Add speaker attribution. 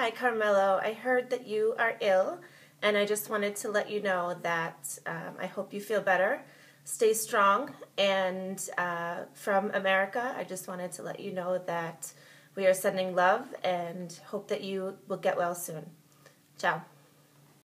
Speaker 1: Hi, Carmelo. I heard that you are ill, and I just wanted to let you know that um, I hope you feel better. Stay strong. And uh, from America, I just wanted to let you know that we are sending love and hope that you will get well soon. Ciao.